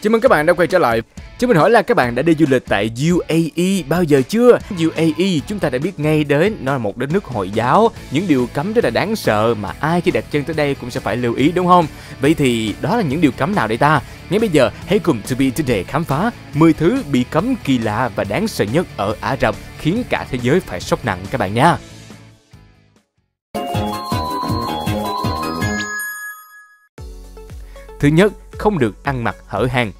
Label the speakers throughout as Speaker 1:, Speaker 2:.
Speaker 1: Chào mừng các bạn đã quay trở lại. Chúng mình hỏi là các bạn đã đi du lịch tại UAE bao giờ chưa? UAE chúng ta đã biết ngay đến nó là một đất nước Hồi giáo, những điều cấm rất là đáng sợ mà ai khi đặt chân tới đây cũng sẽ phải lưu ý đúng không? Vậy thì đó là những điều cấm nào đây ta? Ngay bây giờ hãy cùng To Be Today khám phá 10 thứ bị cấm kỳ lạ và đáng sợ nhất ở Ả Rập khiến cả thế giới phải sốc nặng các bạn nha. Thứ nhất, không được ăn mặc hở hang.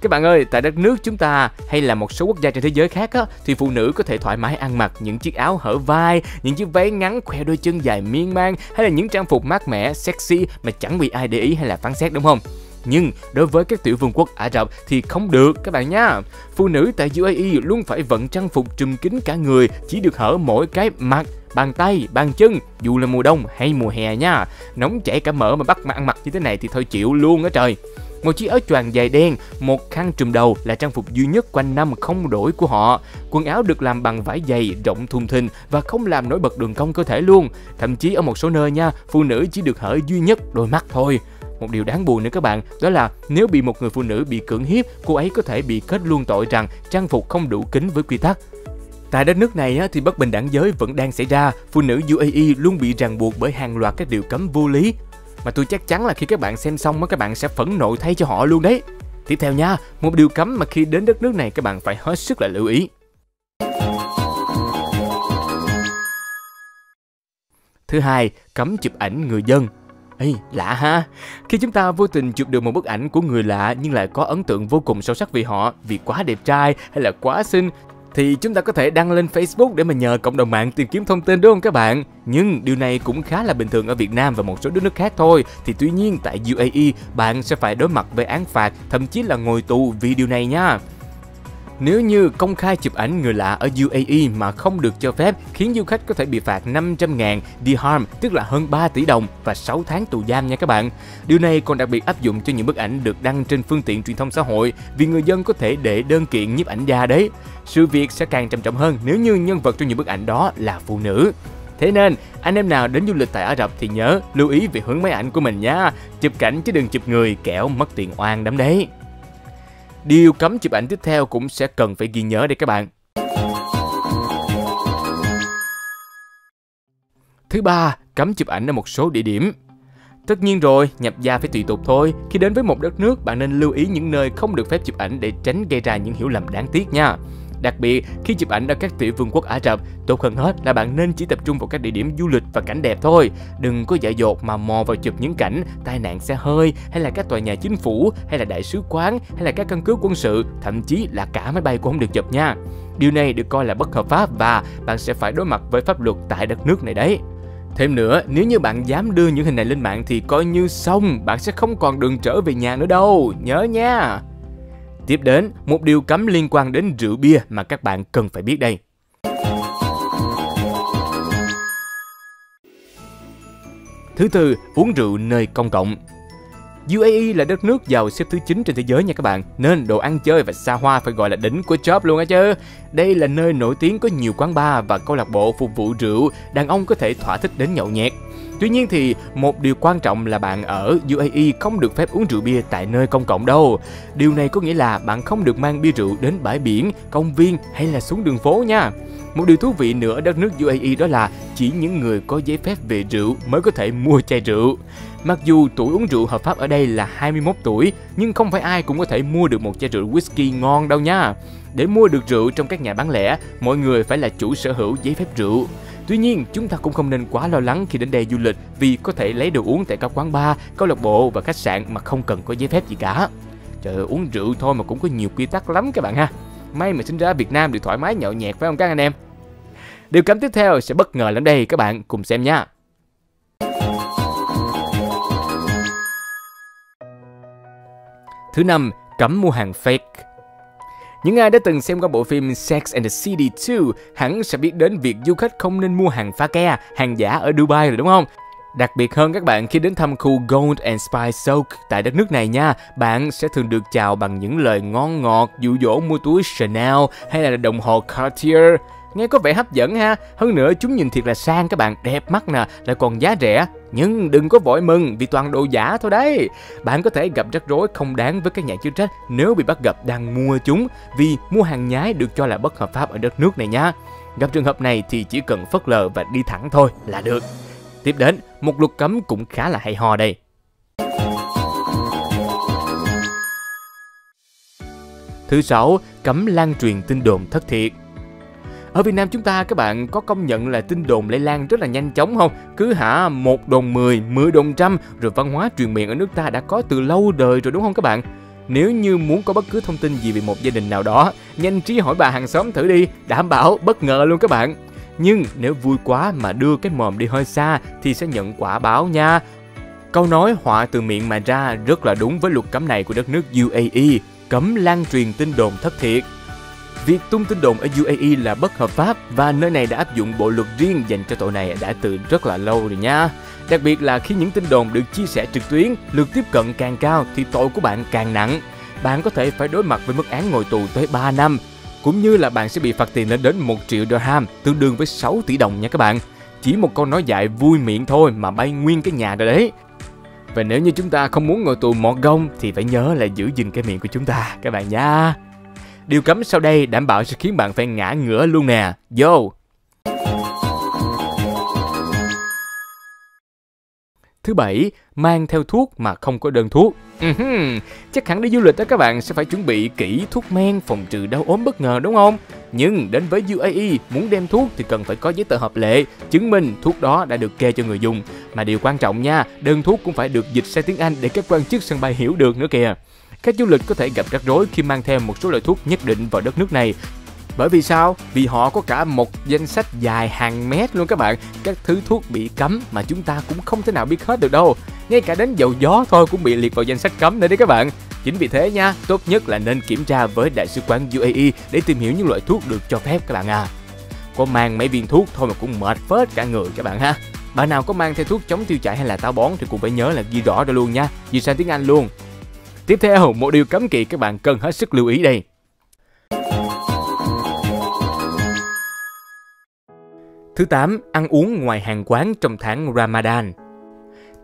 Speaker 1: Các bạn ơi, tại đất nước chúng ta hay là một số quốc gia trên thế giới khác á, thì phụ nữ có thể thoải mái ăn mặc những chiếc áo hở vai, những chiếc váy ngắn khoe đôi chân dài miên man hay là những trang phục mát mẻ, sexy mà chẳng bị ai để ý hay là phán xét đúng không? Nhưng đối với các tiểu vương quốc Ả Rập thì không được các bạn nha. Phụ nữ tại UAE luôn phải vận trang phục trùm kín cả người, chỉ được hở mỗi cái mặt bàn tay, bàn chân, dù là mùa đông hay mùa hè nha. Nóng chảy cả mỡ mà bắt mà ăn mặc như thế này thì thôi chịu luôn á trời. Một chiếc áo choàng dài đen, một khăn trùm đầu là trang phục duy nhất quanh năm không đổi của họ. Quần áo được làm bằng vải dày, rộng thùng thình và không làm nổi bật đường cong cơ thể luôn. Thậm chí ở một số nơi nha, phụ nữ chỉ được hở duy nhất đôi mắt thôi. Một điều đáng buồn nữa các bạn, đó là nếu bị một người phụ nữ bị cưỡng hiếp, cô ấy có thể bị kết luôn tội rằng trang phục không đủ kính với quy tắc. Tại đất nước này thì bất bình đẳng giới vẫn đang xảy ra, phụ nữ UAE luôn bị ràng buộc bởi hàng loạt các điều cấm vô lý. Mà tôi chắc chắn là khi các bạn xem xong các bạn sẽ phẫn nộ thay cho họ luôn đấy. Tiếp theo nha, một điều cấm mà khi đến đất nước này các bạn phải hết sức là lưu ý. Thứ hai, cấm chụp ảnh người dân. Ê, lạ ha. Khi chúng ta vô tình chụp được một bức ảnh của người lạ nhưng lại có ấn tượng vô cùng sâu sắc vì họ, vì quá đẹp trai hay là quá xinh thì chúng ta có thể đăng lên Facebook để mà nhờ cộng đồng mạng tìm kiếm thông tin đúng không các bạn? Nhưng điều này cũng khá là bình thường ở Việt Nam và một số đất nước khác thôi. Thì tuy nhiên tại UAE bạn sẽ phải đối mặt với án phạt, thậm chí là ngồi tù vì điều này nha. Nếu như công khai chụp ảnh người lạ ở UAE mà không được cho phép khiến du khách có thể bị phạt 500.000 dirham tức là hơn 3 tỷ đồng và 6 tháng tù giam nha các bạn. Điều này còn đặc biệt áp dụng cho những bức ảnh được đăng trên phương tiện truyền thông xã hội vì người dân có thể để đơn kiện nhiếp ảnh gia đấy. Sự việc sẽ càng trầm trọng hơn nếu như nhân vật trong những bức ảnh đó là phụ nữ. Thế nên, anh em nào đến du lịch tại Ả Rập thì nhớ lưu ý về hướng máy ảnh của mình nha. Chụp cảnh chứ đừng chụp người kẻo mất tiền oan đám đấy. Điều cấm chụp ảnh tiếp theo cũng sẽ cần phải ghi nhớ đây các bạn. Thứ ba, cấm chụp ảnh ở một số địa điểm. Tất nhiên rồi, nhập gia phải tùy tục thôi. Khi đến với một đất nước, bạn nên lưu ý những nơi không được phép chụp ảnh để tránh gây ra những hiểu lầm đáng tiếc nha. Đặc biệt, khi chụp ảnh ở các tiểu vương quốc Ả Rập, tốt hơn hết là bạn nên chỉ tập trung vào các địa điểm du lịch và cảnh đẹp thôi. Đừng có dại dột mà mò vào chụp những cảnh tai nạn xe hơi hay là các tòa nhà chính phủ hay là đại sứ quán hay là các căn cứ quân sự, thậm chí là cả máy bay cũng không được chụp nha. Điều này được coi là bất hợp pháp và bạn sẽ phải đối mặt với pháp luật tại đất nước này đấy. Thêm nữa, nếu như bạn dám đưa những hình này lên mạng thì coi như xong, bạn sẽ không còn đường trở về nhà nữa đâu, nhớ nha. Tiếp đến, một điều cấm liên quan đến rượu bia mà các bạn cần phải biết đây. Thứ tư, uống rượu nơi công cộng. UAE là đất nước giàu xếp thứ 9 trên thế giới nha các bạn, nên đồ ăn chơi và xa hoa phải gọi là đỉnh của job luôn á chứ. Đây là nơi nổi tiếng có nhiều quán bar và câu lạc bộ phục vụ rượu, đàn ông có thể thỏa thích đến nhậu nhẹt. Tuy nhiên thì một điều quan trọng là bạn ở UAE không được phép uống rượu bia tại nơi công cộng đâu. Điều này có nghĩa là bạn không được mang bia rượu đến bãi biển, công viên hay là xuống đường phố nha. Một điều thú vị nữa ở đất nước UAE đó là chỉ những người có giấy phép về rượu mới có thể mua chai rượu. Mặc dù tuổi uống rượu hợp pháp ở đây là 21 tuổi, nhưng không phải ai cũng có thể mua được một chai rượu whisky ngon đâu nha. Để mua được rượu trong các nhà bán lẻ, mọi người phải là chủ sở hữu giấy phép rượu. Tuy nhiên, chúng ta cũng không nên quá lo lắng khi đến đây du lịch vì có thể lấy đồ uống tại các quán bar, câu lạc bộ và khách sạn mà không cần có giấy phép gì cả. Trời ơi, uống rượu thôi mà cũng có nhiều quy tắc lắm các bạn ha. May mà sinh ra ở Việt Nam được thoải mái nhậu nhẹt phải không các anh em? Điều cấm tiếp theo sẽ bất ngờ lắm đây các bạn cùng xem nha. Thứ năm, cấm mua hàng fake. Những ai đã từng xem qua bộ phim Sex and the City 2 hẳn sẽ biết đến việc du khách không nên mua hàng pha ke, hàng giả ở Dubai rồi đúng không? Đặc biệt hơn các bạn khi đến thăm khu Gold and Spice Soak tại đất nước này nha, bạn sẽ thường được chào bằng những lời ngon ngọt, dụ dỗ mua túi Chanel hay là đồng hồ Cartier nghe có vẻ hấp dẫn ha. Hơn nữa chúng nhìn thiệt là sang các bạn, đẹp mắt nè, lại còn giá rẻ. Nhưng đừng có vội mừng vì toàn đồ giả thôi đấy. Bạn có thể gặp rắc rối không đáng với các nhà chức trách nếu bị bắt gặp đang mua chúng vì mua hàng nhái được cho là bất hợp pháp ở đất nước này nha. Gặp trường hợp này thì chỉ cần phớt lờ và đi thẳng thôi là được. Tiếp đến, một luật cấm cũng khá là hay ho đây. Thứ sáu, cấm lan truyền tin đồn thất thiệt. Ở Việt Nam chúng ta các bạn có công nhận là tin đồn lây lan rất là nhanh chóng không? Cứ hả một đồn 10, 10 đồn trăm rồi văn hóa truyền miệng ở nước ta đã có từ lâu đời rồi đúng không các bạn? Nếu như muốn có bất cứ thông tin gì về một gia đình nào đó, nhanh trí hỏi bà hàng xóm thử đi, đảm bảo bất ngờ luôn các bạn. Nhưng nếu vui quá mà đưa cái mồm đi hơi xa thì sẽ nhận quả báo nha. Câu nói họa từ miệng mà ra rất là đúng với luật cấm này của đất nước UAE, cấm lan truyền tin đồn thất thiệt. Việc tung tin đồn ở UAE là bất hợp pháp và nơi này đã áp dụng bộ luật riêng dành cho tội này đã từ rất là lâu rồi nha. Đặc biệt là khi những tin đồn được chia sẻ trực tuyến, lượt tiếp cận càng cao thì tội của bạn càng nặng. Bạn có thể phải đối mặt với mức án ngồi tù tới 3 năm, cũng như là bạn sẽ bị phạt tiền lên đến 1 triệu dirham, tương đương với 6 tỷ đồng nha các bạn. Chỉ một câu nói dại vui miệng thôi mà bay nguyên cái nhà rồi đấy. Và nếu như chúng ta không muốn ngồi tù mọt gông thì phải nhớ là giữ gìn cái miệng của chúng ta các bạn nha. Điều cấm sau đây đảm bảo sẽ khiến bạn phải ngã ngửa luôn nè. Yo! Thứ bảy, mang theo thuốc mà không có đơn thuốc. Uh-huh. Chắc hẳn đi du lịch đó các bạn sẽ phải chuẩn bị kỹ thuốc men phòng trừ đau ốm bất ngờ đúng không? Nhưng đến với UAE muốn đem thuốc thì cần phải có giấy tờ hợp lệ chứng minh thuốc đó đã được kê cho người dùng. Mà điều quan trọng nha, đơn thuốc cũng phải được dịch sang tiếng Anh để các quan chức sân bay hiểu được nữa kìa. Khách du lịch có thể gặp rắc rối khi mang theo một số loại thuốc nhất định vào đất nước này. Bởi vì sao? Vì họ có cả một danh sách dài hàng mét luôn các bạn. Các thứ thuốc bị cấm mà chúng ta cũng không thể nào biết hết được đâu. Ngay cả đến dầu gió thôi cũng bị liệt vào danh sách cấm nữa đấy các bạn. Chính vì thế nha, tốt nhất là nên kiểm tra với Đại sứ quán UAE để tìm hiểu những loại thuốc được cho phép các bạn à. Có mang mấy viên thuốc thôi mà cũng mệt phết cả người các bạn ha. Bạn nào có mang theo thuốc chống tiêu chảy hay là táo bón thì cũng phải nhớ là ghi rõ ra luôn nha. Ghi sang tiếng Anh luôn? Tiếp theo, một điều cấm kỵ các bạn cần hết sức lưu ý đây Thứ 8. Ăn uống ngoài hàng quán trong tháng Ramadan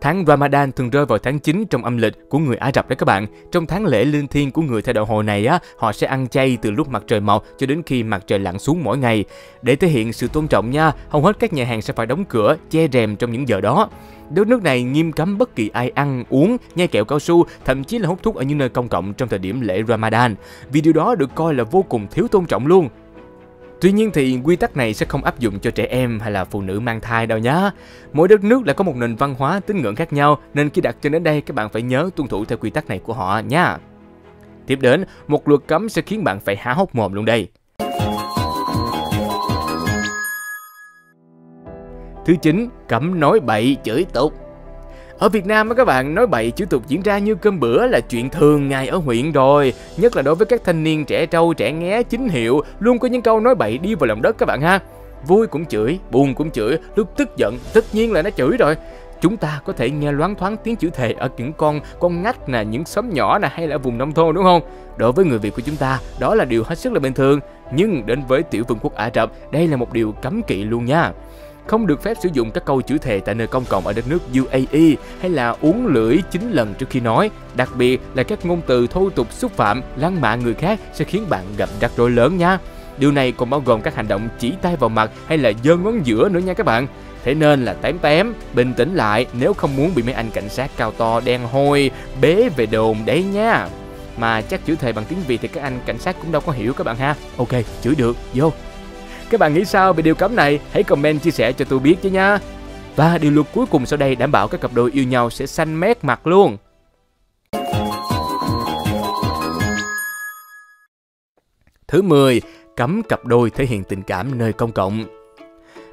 Speaker 1: Tháng Ramadan thường rơi vào tháng 9 trong âm lịch của người Ả Rập đấy các bạn. Trong tháng lễ linh thiêng của người theo đạo hồi này á, họ sẽ ăn chay từ lúc mặt trời mọc cho đến khi mặt trời lặn xuống mỗi ngày. Để thể hiện sự tôn trọng nha, hầu hết các nhà hàng sẽ phải đóng cửa, che rèm trong những giờ đó. Đất nước này nghiêm cấm bất kỳ ai ăn, uống, nhai kẹo cao su, thậm chí là hút thuốc ở những nơi công cộng trong thời điểm lễ Ramadan. Vì điều đó được coi là vô cùng thiếu tôn trọng luôn. Tuy nhiên thì quy tắc này sẽ không áp dụng cho trẻ em hay là phụ nữ mang thai đâu nhá. Mỗi đất nước lại có một nền văn hóa tín ngưỡng khác nhau nên khi đặt chân đến đây các bạn phải nhớ tuân thủ theo quy tắc này của họ nha. Tiếp đến, một luật cấm sẽ khiến bạn phải há hốc mồm luôn đây. Thứ 9, cấm nói bậy chửi tục. Ở Việt Nam các bạn nói bậy chữ tục diễn ra như cơm bữa là chuyện thường ngày ở huyện rồi. Nhất là đối với các thanh niên trẻ trâu trẻ nghé chính hiệu Luôn có những câu nói bậy đi vào lòng đất các bạn ha. Vui cũng chửi, buồn cũng chửi, lúc tức giận tất nhiên là nó chửi rồi. Chúng ta có thể nghe loáng thoáng tiếng chữ thề ở những con con ngách nè, những xóm nhỏ nè hay là vùng nông thôn đúng không? Đối với người Việt của chúng ta, đó là điều hết sức là bình thường. Nhưng đến với tiểu vương quốc Ả Rập, đây là một điều cấm kỵ luôn nha không được phép sử dụng các câu chữ thề tại nơi công cộng ở đất nước UAE hay là uống lưỡi 9 lần trước khi nói. Đặc biệt là các ngôn từ thô tục xúc phạm, lăng mạ người khác sẽ khiến bạn gặp rắc rối lớn nha. Điều này còn bao gồm các hành động chỉ tay vào mặt hay là giơ ngón giữa nữa nha các bạn. Thế nên là tém tém, bình tĩnh lại nếu không muốn bị mấy anh cảnh sát cao to đen hôi bế về đồn đấy nha. Mà chắc chữ thề bằng tiếng Việt thì các anh cảnh sát cũng đâu có hiểu các bạn ha. Ok, chửi được, vô. Các bạn nghĩ sao về điều cấm này? Hãy comment chia sẻ cho tôi biết chứ nha. Và điều luật cuối cùng sau đây đảm bảo các cặp đôi yêu nhau sẽ xanh mét mặt luôn. Thứ 10. Cấm cặp đôi thể hiện tình cảm nơi công cộng.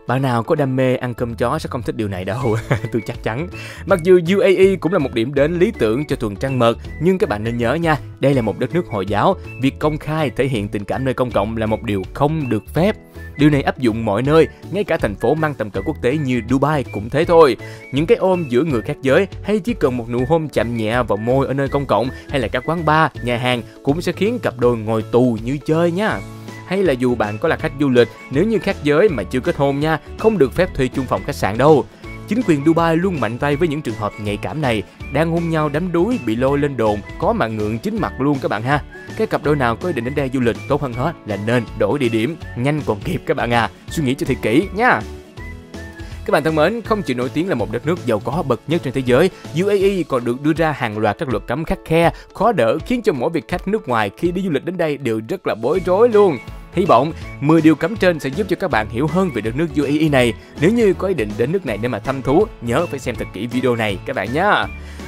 Speaker 1: Bạn nào có đam mê ăn cơm chó sẽ không thích điều này đâu, tôi chắc chắn. Mặc dù UAE cũng là một điểm đến lý tưởng cho tuần trăng mật, nhưng các bạn nên nhớ nha, đây là một đất nước Hồi giáo, việc công khai thể hiện tình cảm nơi công cộng là một điều không được phép. Điều này áp dụng mọi nơi, ngay cả thành phố mang tầm cỡ quốc tế như Dubai cũng thế thôi. Những cái ôm giữa người khác giới hay chỉ cần một nụ hôn chạm nhẹ vào môi ở nơi công cộng hay là các quán bar, nhà hàng cũng sẽ khiến cặp đôi ngồi tù như chơi nha hay là dù bạn có là khách du lịch, nếu như khác giới mà chưa kết hôn nha, không được phép thuê chung phòng khách sạn đâu. Chính quyền Dubai luôn mạnh tay với những trường hợp nhạy cảm này, đang hôn nhau đám đuối bị lôi lên đồn, có mà ngượng chính mặt luôn các bạn ha. Cái cặp đôi nào có ý định đến đây du lịch tốt hơn hết là nên đổi địa điểm, nhanh còn kịp các bạn à. Suy nghĩ cho thật kỹ nha. Các bạn thân mến, không chỉ nổi tiếng là một đất nước giàu có bậc nhất trên thế giới, UAE còn được đưa ra hàng loạt các luật cấm khắc khe, khó đỡ khiến cho mỗi việc khách nước ngoài khi đi du lịch đến đây đều rất là bối rối luôn. Hy vọng 10 điều cấm trên sẽ giúp cho các bạn hiểu hơn về đất nước UAE này. Nếu như có ý định đến nước này để mà thăm thú, nhớ phải xem thật kỹ video này các bạn nhé.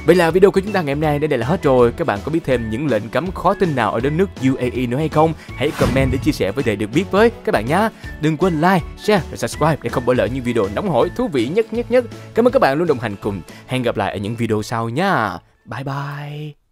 Speaker 1: Vậy là video của chúng ta ngày hôm nay đến đây là hết rồi. Các bạn có biết thêm những lệnh cấm khó tin nào ở đất nước UAE nữa hay không? Hãy comment để chia sẻ với thầy được biết với các bạn nhé. Đừng quên like, share và subscribe để không bỏ lỡ những video nóng hổi thú vị nhất nhất nhất. Cảm ơn các bạn luôn đồng hành cùng. Hẹn gặp lại ở những video sau nha. Bye bye.